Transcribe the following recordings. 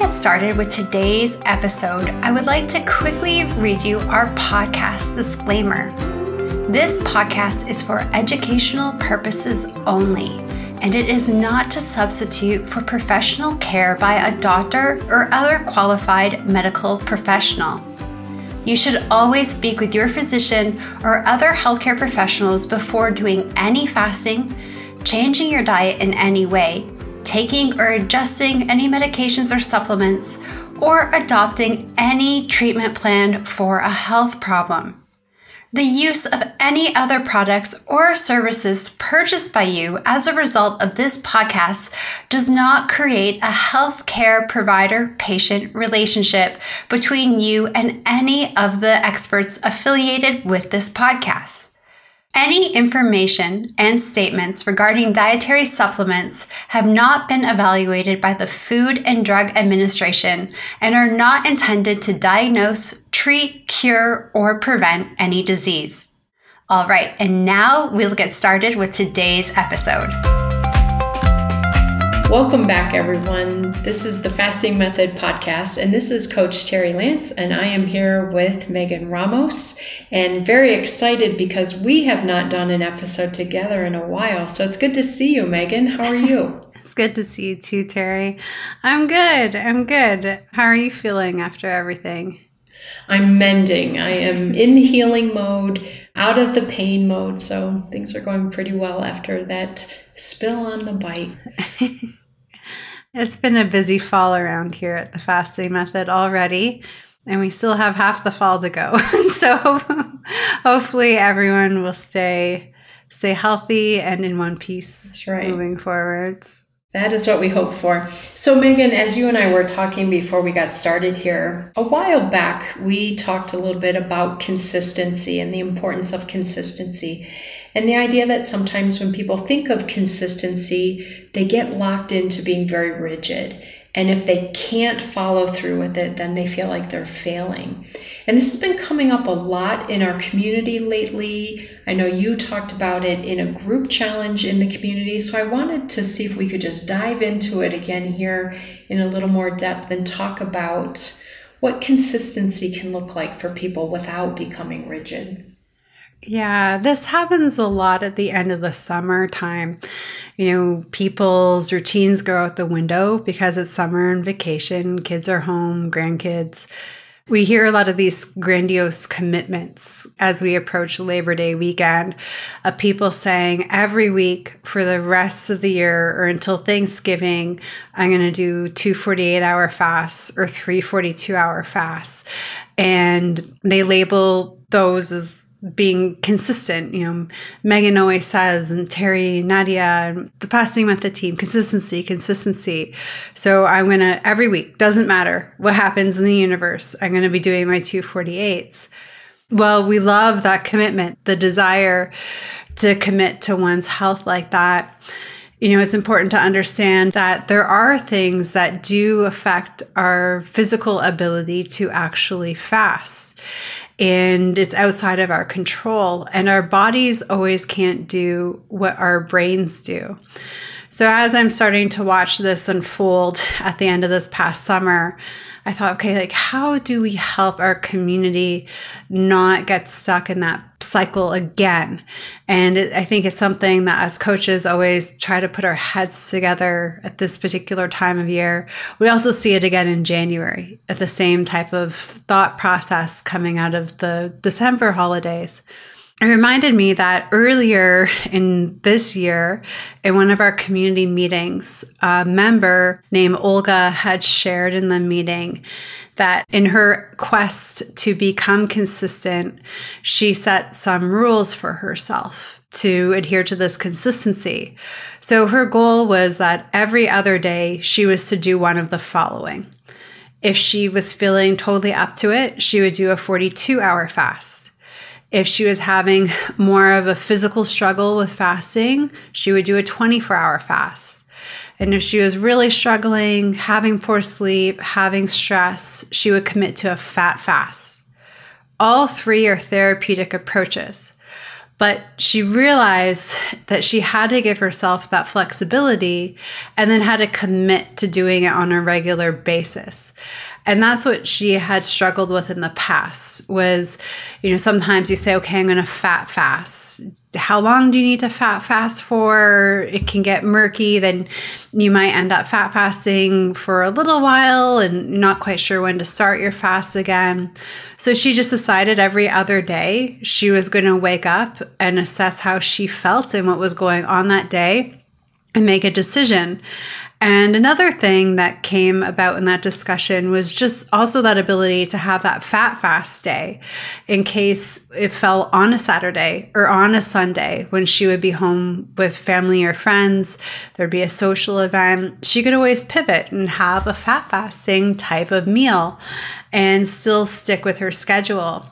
get started with today's episode, I would like to quickly read you our podcast disclaimer. This podcast is for educational purposes only, and it is not to substitute for professional care by a doctor or other qualified medical professional. You should always speak with your physician or other healthcare professionals before doing any fasting, changing your diet in any way taking or adjusting any medications or supplements, or adopting any treatment plan for a health problem. The use of any other products or services purchased by you as a result of this podcast does not create a healthcare provider patient relationship between you and any of the experts affiliated with this podcast. Any information and statements regarding dietary supplements have not been evaluated by the Food and Drug Administration and are not intended to diagnose, treat, cure, or prevent any disease. All right, and now we'll get started with today's episode. Welcome back, everyone. This is the Fasting Method podcast, and this is Coach Terri Lance, and I am here with Megan Ramos, and very excited because we have not done an episode together in a while. So it's good to see you, Megan. How are you? it's good to see you too, Terri. I'm good. I'm good. How are you feeling after everything? I'm mending. I am in the healing mode, out of the pain mode. So things are going pretty well after that spill on the bike. It's been a busy fall around here at the fasting method already, and we still have half the fall to go. so hopefully everyone will stay stay healthy and in one piece That's right. moving forwards. That is what we hope for. So, Megan, as you and I were talking before we got started here, a while back, we talked a little bit about consistency and the importance of consistency. And the idea that sometimes when people think of consistency, they get locked into being very rigid. And if they can't follow through with it, then they feel like they're failing. And this has been coming up a lot in our community lately. I know you talked about it in a group challenge in the community. So I wanted to see if we could just dive into it again here in a little more depth and talk about what consistency can look like for people without becoming rigid. Yeah, this happens a lot at the end of the summer time. You know, people's routines go out the window because it's summer and vacation, kids are home, grandkids. We hear a lot of these grandiose commitments as we approach Labor Day weekend of people saying every week for the rest of the year or until Thanksgiving, I'm going to do two 48 hour fasts or three 42 hour fasts. And they label those as being consistent. You know, Megan always says, and Terri, Nadia, and the fasting method team, consistency, consistency. So I'm going to, every week, doesn't matter what happens in the universe, I'm going to be doing my 248s. Well, we love that commitment, the desire to commit to one's health like that. You know, it's important to understand that there are things that do affect our physical ability to actually fast and it's outside of our control. And our bodies always can't do what our brains do. So, as I'm starting to watch this unfold at the end of this past summer, I thought, okay, like, how do we help our community not get stuck in that cycle again? And it, I think it's something that as coaches always try to put our heads together at this particular time of year. We also see it again in January at the same type of thought process coming out of the December holidays. It reminded me that earlier in this year, in one of our community meetings, a member named Olga had shared in the meeting that in her quest to become consistent, she set some rules for herself to adhere to this consistency. So her goal was that every other day she was to do one of the following. If she was feeling totally up to it, she would do a 42 hour fast. If she was having more of a physical struggle with fasting, she would do a 24 hour fast. And if she was really struggling, having poor sleep, having stress, she would commit to a fat fast. All three are therapeutic approaches. But she realized that she had to give herself that flexibility and then had to commit to doing it on a regular basis and that's what she had struggled with in the past was you know sometimes you say okay i'm going to fat fast. How long do you need to fat fast for? It can get murky. Then you might end up fat fasting for a little while and not quite sure when to start your fast again. So she just decided every other day she was going to wake up and assess how she felt and what was going on that day and make a decision and another thing that came about in that discussion was just also that ability to have that fat fast day in case it fell on a Saturday or on a Sunday when she would be home with family or friends, there'd be a social event. She could always pivot and have a fat fasting type of meal and still stick with her schedule.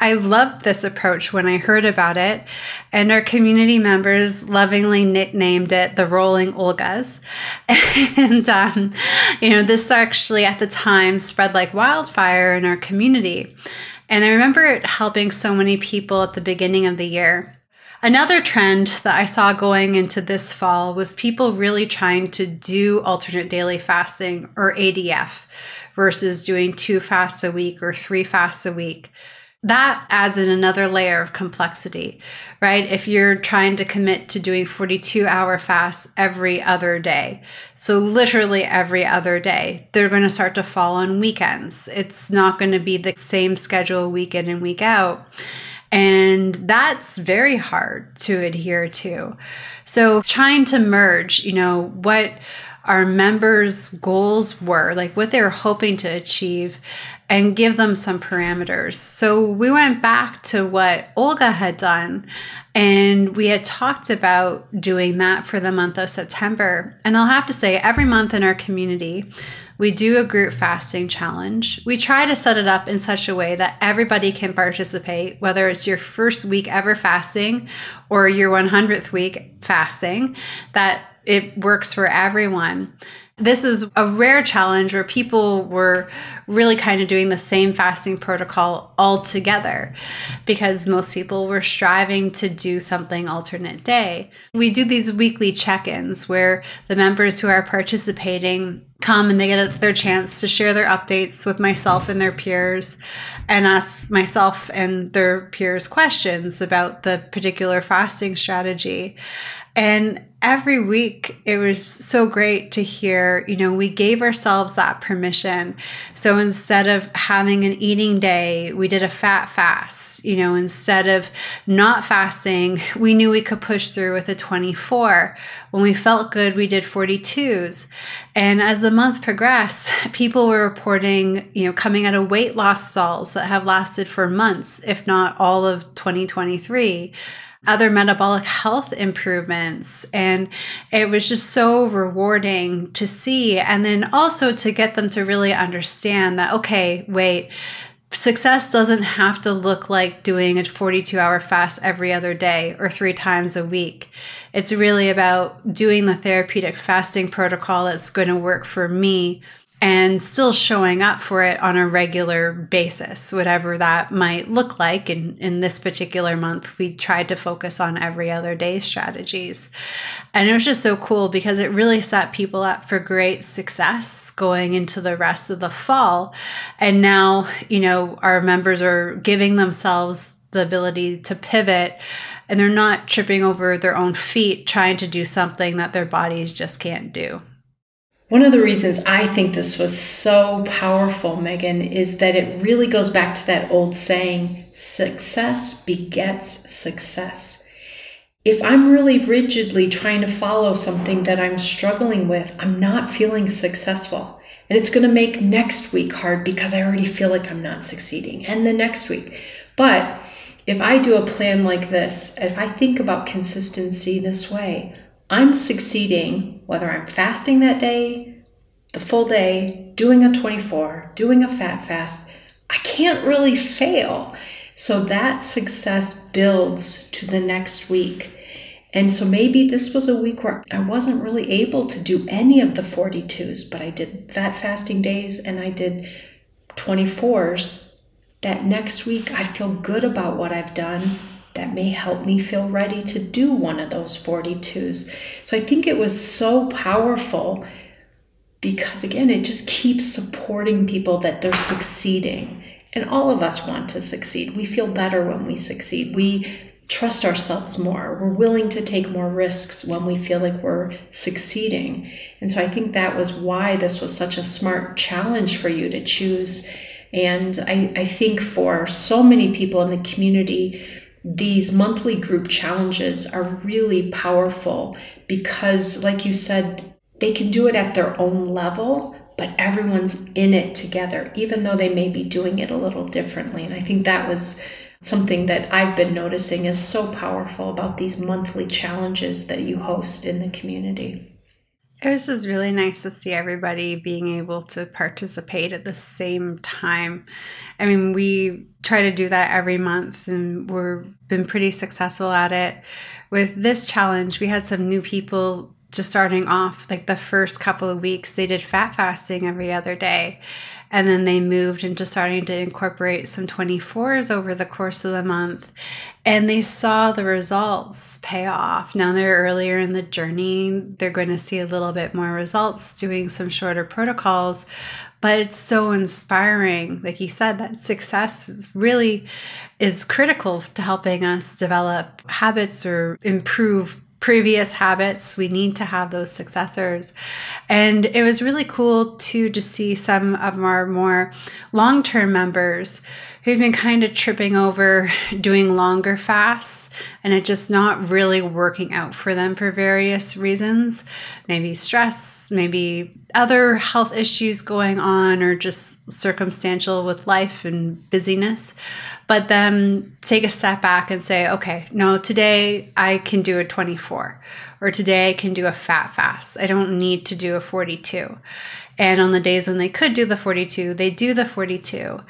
I loved this approach when I heard about it, and our community members lovingly nicknamed it the Rolling Olgas. And, um, you know, this actually at the time spread like wildfire in our community. And I remember it helping so many people at the beginning of the year. Another trend that I saw going into this fall was people really trying to do alternate daily fasting or ADF versus doing two fasts a week or three fasts a week that adds in another layer of complexity, right? If you're trying to commit to doing 42 hour fasts every other day, so literally every other day, they're going to start to fall on weekends. It's not going to be the same schedule week in and week out. And that's very hard to adhere to. So trying to merge, you know, what our members' goals were, like what they were hoping to achieve, and give them some parameters. So we went back to what Olga had done and we had talked about doing that for the month of September. And I'll have to say, every month in our community, we do a group fasting challenge. We try to set it up in such a way that everybody can participate, whether it's your first week ever fasting or your 100th week fasting, that it works for everyone. This is a rare challenge where people were really kind of doing the same fasting protocol all together because most people were striving to do something alternate day. We do these weekly check ins where the members who are participating come and they get their chance to share their updates with myself and their peers and ask myself and their peers questions about the particular fasting strategy. And every week it was so great to hear, you know, we gave ourselves that permission. So instead of having an eating day, we did a fat fast. You know, instead of not fasting, we knew we could push through with a 24. When we felt good, we did 42s. And as the month progressed, people were reporting, you know, coming out of weight loss stalls that have lasted for months, if not all of 2023 other metabolic health improvements. And it was just so rewarding to see. And then also to get them to really understand that, okay, wait, success doesn't have to look like doing a 42 hour fast every other day or three times a week. It's really about doing the therapeutic fasting protocol that's going to work for me and still showing up for it on a regular basis, whatever that might look like. In, in this particular month, we tried to focus on every other day strategies. And it was just so cool because it really set people up for great success going into the rest of the fall. And now, you know, our members are giving themselves the ability to pivot and they're not tripping over their own feet trying to do something that their bodies just can't do. One of the reasons I think this was so powerful, Megan, is that it really goes back to that old saying success begets success. If I'm really rigidly trying to follow something that I'm struggling with, I'm not feeling successful. And it's going to make next week hard because I already feel like I'm not succeeding, and the next week. But if I do a plan like this, if I think about consistency this way, I'm succeeding whether I'm fasting that day, the full day, doing a 24, doing a fat fast. I can't really fail. So that success builds to the next week. And so maybe this was a week where I wasn't really able to do any of the 42s, but I did fat fasting days and I did 24s. That next week, I feel good about what I've done that may help me feel ready to do one of those 42s. So I think it was so powerful because, again, it just keeps supporting people that they're succeeding. And all of us want to succeed. We feel better when we succeed. We trust ourselves more. We're willing to take more risks when we feel like we're succeeding. And so I think that was why this was such a smart challenge for you to choose. And I, I think for so many people in the community, these monthly group challenges are really powerful because, like you said, they can do it at their own level, but everyone's in it together, even though they may be doing it a little differently. And I think that was something that I've been noticing is so powerful about these monthly challenges that you host in the community. It was just really nice to see everybody being able to participate at the same time. I mean, we try to do that every month and we've been pretty successful at it. With this challenge, we had some new people just starting off like the first couple of weeks they did fat fasting every other day and then they moved into starting to incorporate some 24s over the course of the month. And they saw the results pay off. Now they're earlier in the journey. They're going to see a little bit more results doing some shorter protocols. But it's so inspiring. Like you said, that success is really is critical to helping us develop habits or improve previous habits. We need to have those successors. And it was really cool too to see some of our more long term members who've been kind of tripping over doing longer fasts and it just not really working out for them for various reasons. Maybe stress, maybe other health issues going on, or just circumstantial with life and busyness but then take a step back and say, okay, no, today I can do a 24 or today I can do a fat fast. I don't need to do a 42. And on the days when they could do the 42, they do the 42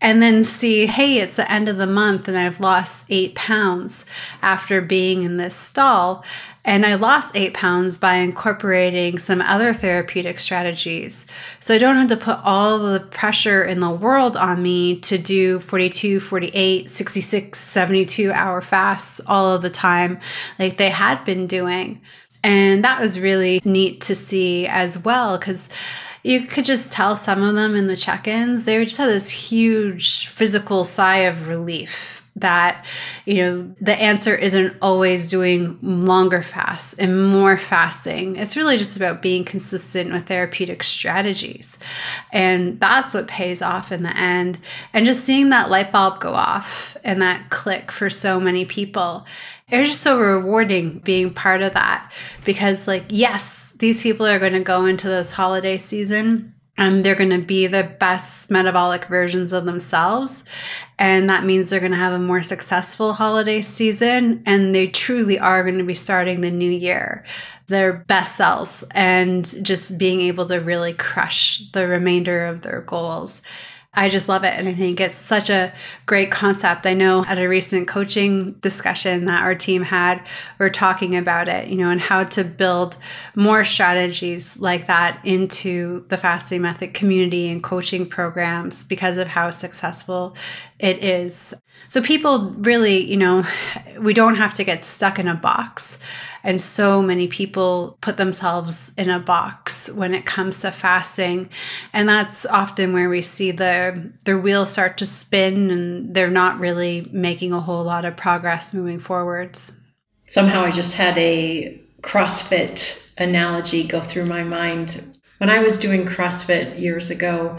and then see, hey, it's the end of the month and I've lost eight pounds after being in this stall. And I lost eight pounds by incorporating some other therapeutic strategies. So I don't have to put all the pressure in the world on me to do 42, 48, 66, 72 hour fasts all of the time, like they had been doing. And that was really neat to see as well, because you could just tell some of them in the check ins, they just had this huge physical sigh of relief that you know the answer isn't always doing longer fasts and more fasting. It's really just about being consistent with therapeutic strategies. And that's what pays off in the end. And just seeing that light bulb go off and that click for so many people it was just so rewarding being part of that because like yes these people are going to go into this holiday season and they're going to be the best metabolic versions of themselves. And that means they're going to have a more successful holiday season and they truly are going to be starting the new year. Their best selves and just being able to really crush the remainder of their goals I just love it. And I think it's such a great concept. I know at a recent coaching discussion that our team had, we are talking about it, you know, and how to build more strategies like that into the fasting method community and coaching programs because of how successful it is. So people really, you know, we don't have to get stuck in a box. And so many people put themselves in a box when it comes to fasting. And that's often where we see the their wheels start to spin and they're not really making a whole lot of progress moving forwards. Somehow I just had a CrossFit analogy go through my mind. When I was doing CrossFit years ago,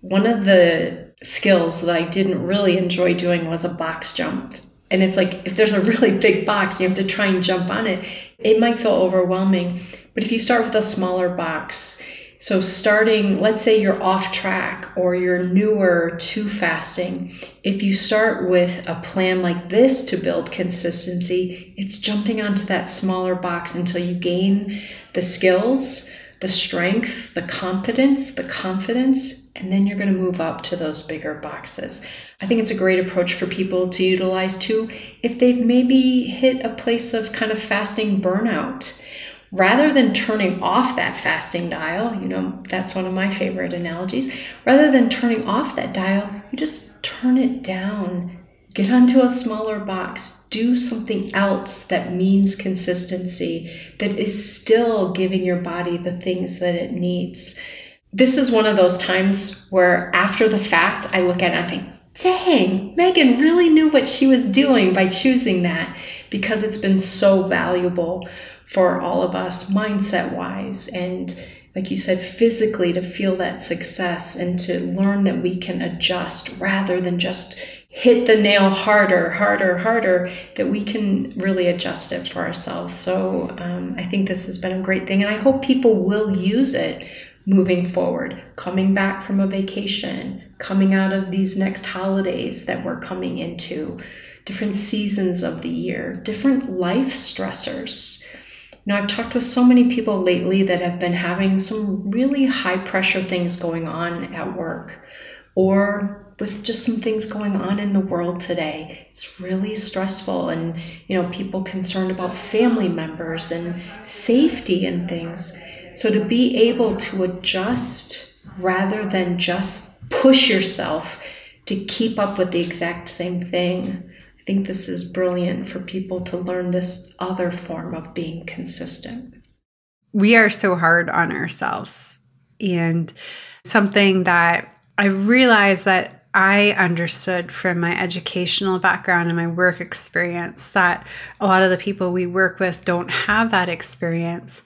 one of the skills that I didn't really enjoy doing was a box jump. And it's like if there's a really big box, you have to try and jump on it. It might feel overwhelming. But if you start with a smaller box, so starting, let's say you're off track or you're newer to fasting, if you start with a plan like this to build consistency, it's jumping onto that smaller box until you gain the skills, the strength, the confidence, the confidence, and then you're going to move up to those bigger boxes. I think it's a great approach for people to utilize too if they've maybe hit a place of kind of fasting burnout. Rather than turning off that fasting dial, you know, that's one of my favorite analogies. Rather than turning off that dial, you just turn it down get onto a smaller box, do something else that means consistency, that is still giving your body the things that it needs. This is one of those times where, after the fact, I look at it and I think, dang, Megan really knew what she was doing by choosing that because it's been so valuable for all of us, mindset wise, and like you said, physically to feel that success and to learn that we can adjust rather than just hit the nail harder, harder, harder, that we can really adjust it for ourselves. So um, I think this has been a great thing. And I hope people will use it moving forward, coming back from a vacation, coming out of these next holidays that we're coming into, different seasons of the year, different life stressors. You know, I've talked with so many people lately that have been having some really high pressure things going on at work or with just some things going on in the world today. It's really stressful and you know people concerned about family members and safety and things. So to be able to adjust rather than just push yourself to keep up with the exact same thing. I think this is brilliant for people to learn this other form of being consistent. We are so hard on ourselves. And something that I realized that I understood from my educational background and my work experience that a lot of the people we work with don't have that experience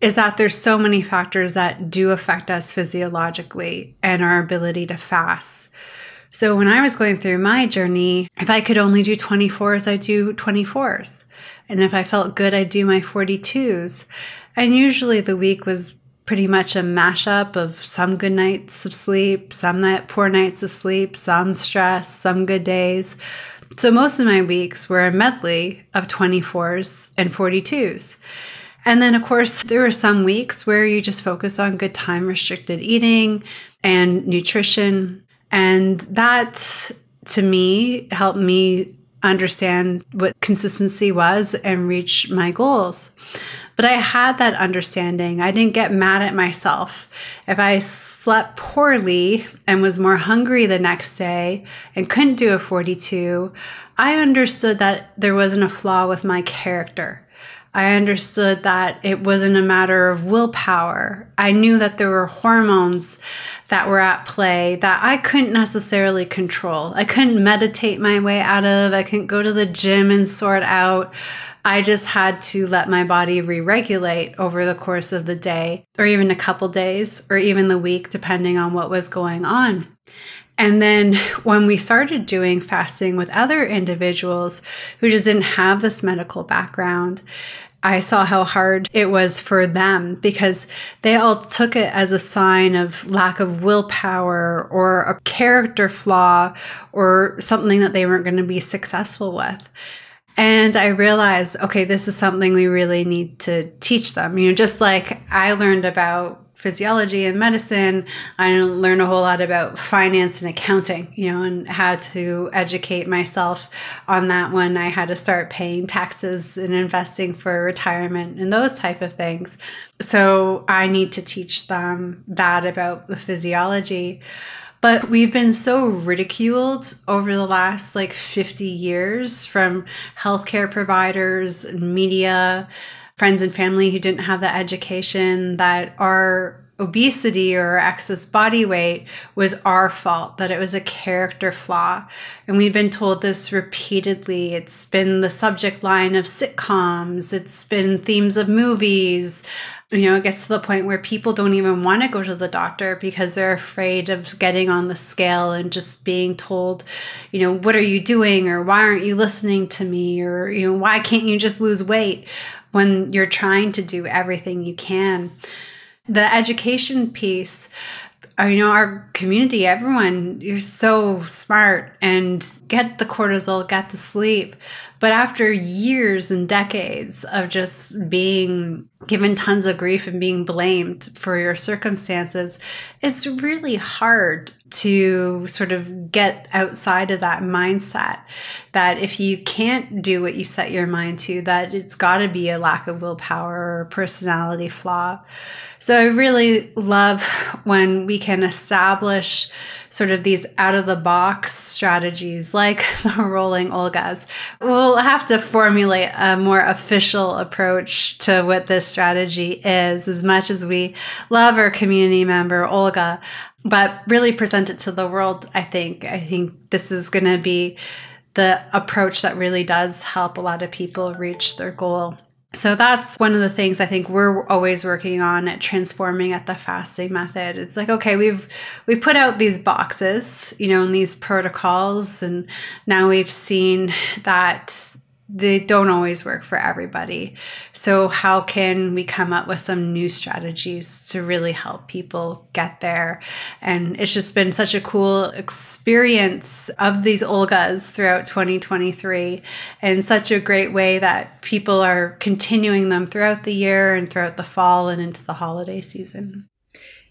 is that there's so many factors that do affect us physiologically and our ability to fast. So when I was going through my journey, if I could only do 24s, I'd do 24s. And if I felt good, I'd do my 42s. And usually the week was pretty much a mashup of some good nights of sleep, some poor nights of sleep, some stress, some good days. So most of my weeks were a medley of 24s and 42s. And then, of course, there were some weeks where you just focus on good time restricted eating and nutrition. And that, to me, helped me understand what consistency was and reach my goals. But I had that understanding. I didn't get mad at myself. If I slept poorly and was more hungry the next day and couldn't do a 42, I understood that there wasn't a flaw with my character. I understood that it wasn't a matter of willpower. I knew that there were hormones that were at play that I couldn't necessarily control. I couldn't meditate my way out of, I couldn't go to the gym and sort out. I just had to let my body re regulate over the course of the day, or even a couple days, or even the week, depending on what was going on. And then when we started doing fasting with other individuals who just didn't have this medical background, I saw how hard it was for them because they all took it as a sign of lack of willpower or a character flaw or something that they weren't going to be successful with. And I realized, okay, this is something we really need to teach them. You know, just like I learned about physiology and medicine, I learned a whole lot about finance and accounting, you know, and how to educate myself on that when I had to start paying taxes and investing for retirement and those type of things. So I need to teach them that about the physiology. But we've been so ridiculed over the last like 50 years from healthcare providers, and media, friends and family who didn't have the education that our obesity or excess body weight was our fault, that it was a character flaw. And we've been told this repeatedly. It's been the subject line of sitcoms, it's been themes of movies, you know, it gets to the point where people don't even want to go to the doctor because they're afraid of getting on the scale and just being told, you know, what are you doing? or why aren't you listening to me? or, you know, why can't you just lose weight when you're trying to do everything you can. The education piece, uh, you know, our community, everyone, you're so smart and get the cortisol, get the sleep. But after years and decades of just being given tons of grief and being blamed for your circumstances, it's really hard to sort of get outside of that mindset that if you can't do what you set your mind to that it's got to be a lack of willpower or personality flaw. So i really love when we can establish sort of these out of the box strategies like the rolling olgas. We'll have to formulate a more official approach to what this strategy is. As much as we love our community member olga but really present it to the world i think i think this is going to be the approach that really does help a lot of people reach their goal so that's one of the things I think we're always working on at transforming at the fasting method. It's like, okay, we've we put out these boxes, you know, and these protocols and now we've seen that they don't always work for everybody. So, how can we come up with some new strategies to really help people get there? And it's just been such a cool experience of these Olgas throughout 2023, and such a great way that people are continuing them throughout the year and throughout the fall and into the holiday season.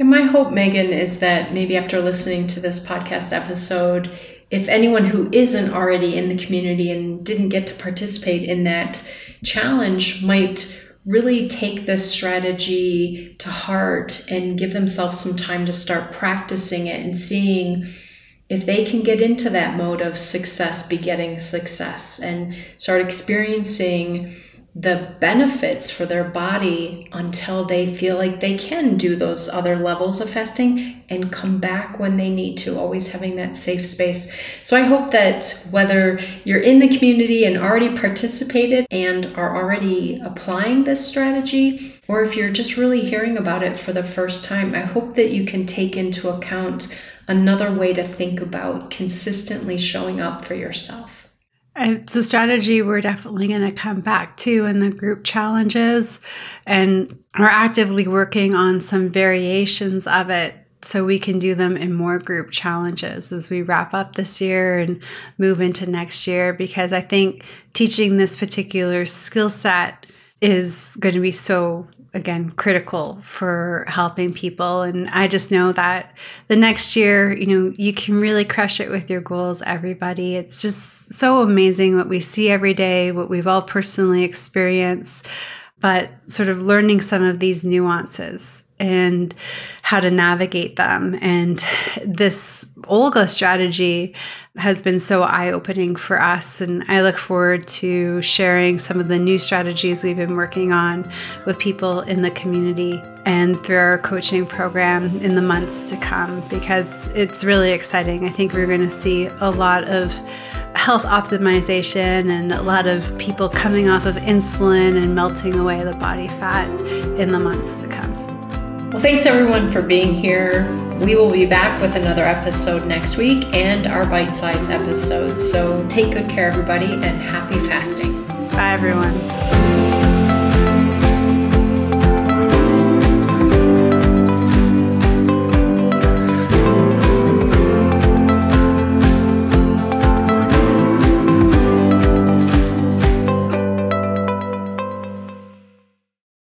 And my hope, Megan, is that maybe after listening to this podcast episode, if anyone who isn't already in the community and didn't get to participate in that challenge might really take this strategy to heart and give themselves some time to start practicing it and seeing if they can get into that mode of success begetting success and start experiencing the benefits for their body until they feel like they can do those other levels of fasting and come back when they need to, always having that safe space. So I hope that whether you're in the community and already participated and are already applying this strategy, or if you're just really hearing about it for the first time, I hope that you can take into account another way to think about consistently showing up for yourself. It's a strategy we're definitely going to come back to in the group challenges, and we're actively working on some variations of it so we can do them in more group challenges as we wrap up this year and move into next year. Because I think teaching this particular skill set is going to be so again critical for helping people. And i just know that the next year you know you can really crush it with your goals everybody. It's just so amazing what we see every day what we've all personally experienced but sort of learning some of these nuances and how to navigate them. And this Olga strategy has been so eye opening for us. And I look forward to sharing some of the new strategies we've been working on with people in the community and through our coaching program in the months to come because it's really exciting. I think we're going to see a lot of health optimization and a lot of people coming off of insulin and melting away the body fat in the months to come. Well, thanks everyone for being here. We will be back with another episode next week and our bite sized episodes. So take good care, everybody, and happy fasting. Bye, everyone.